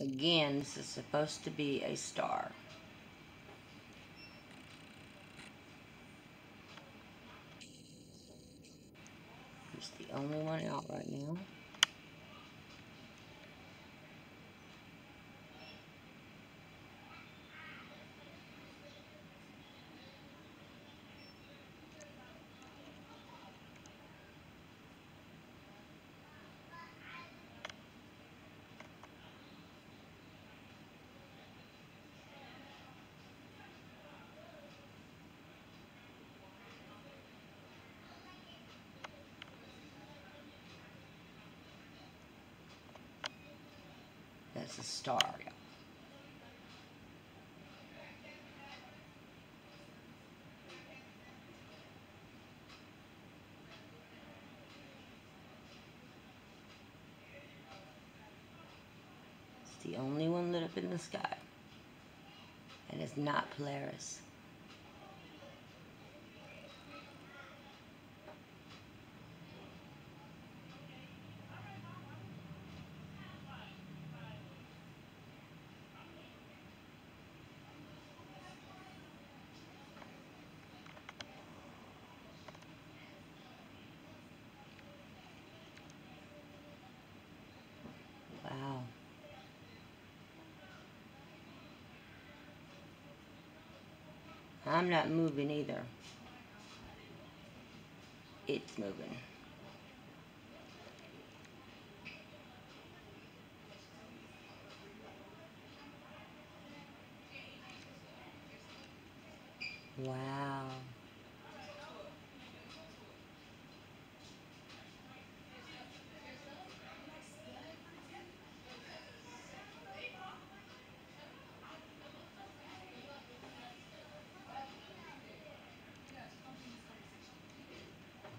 Again, this is supposed to be a star. It's the only one out right now. That's a star. It's the only one lit up in the sky. And it's not Polaris. Wow. I'm not moving either. It's moving. Wow.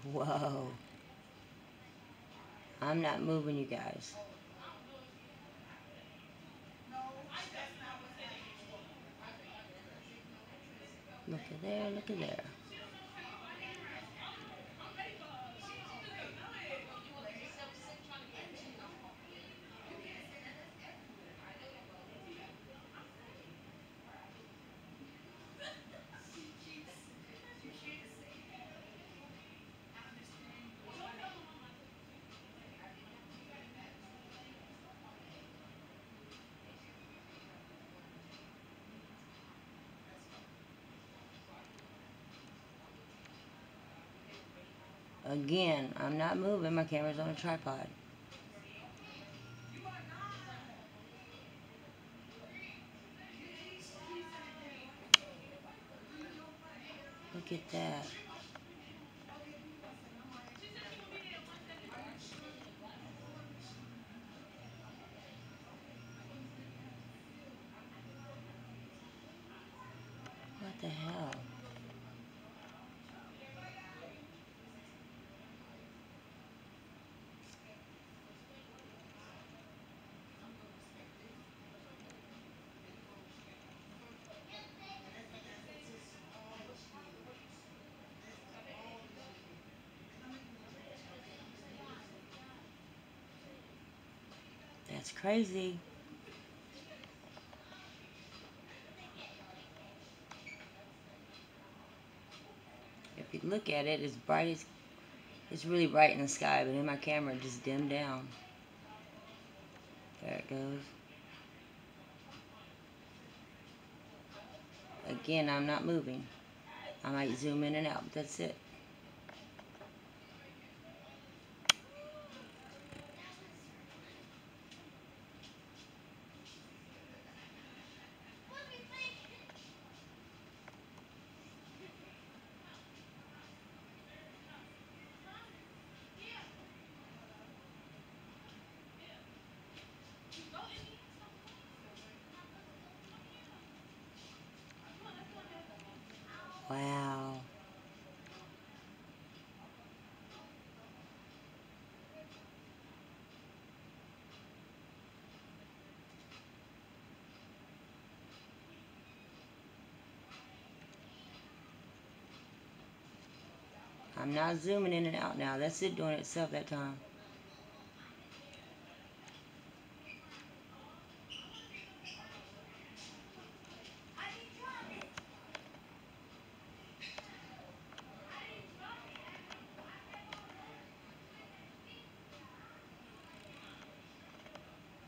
Whoa. I'm not moving, you guys. Look at there, look at there. Again, I'm not moving. My camera's on a tripod. Look at that. What the hell? That's crazy. If you look at it, it's bright as it's really bright in the sky, but in my camera it just dimmed down. There it goes. Again, I'm not moving. I might zoom in and out, but that's it. I'm not zooming in and out now. That's it doing itself that time.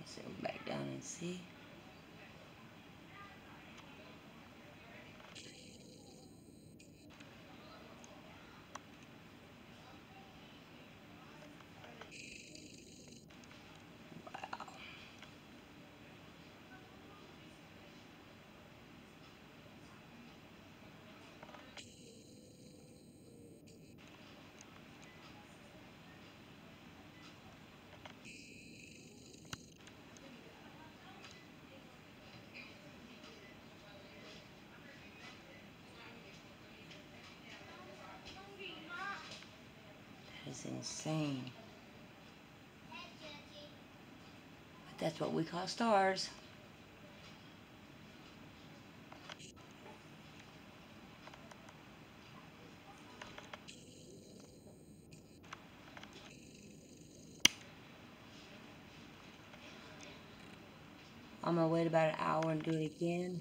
Let's go back down and see. Insane. But that's what we call stars. I'm gonna wait about an hour and do it again.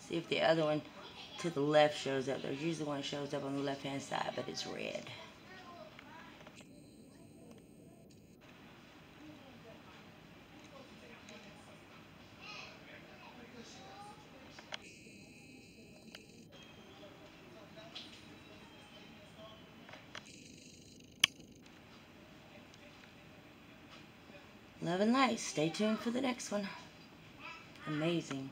See if the other one to the left shows up. There's usually one shows up on the left hand side, but it's red. Love and light. Stay tuned for the next one. Amazing.